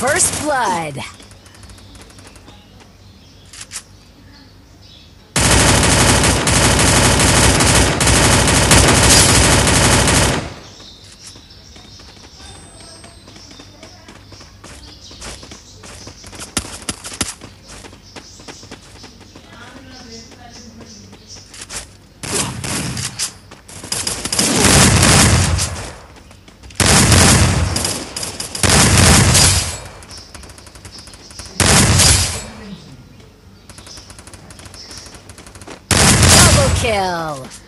First blood. Kill.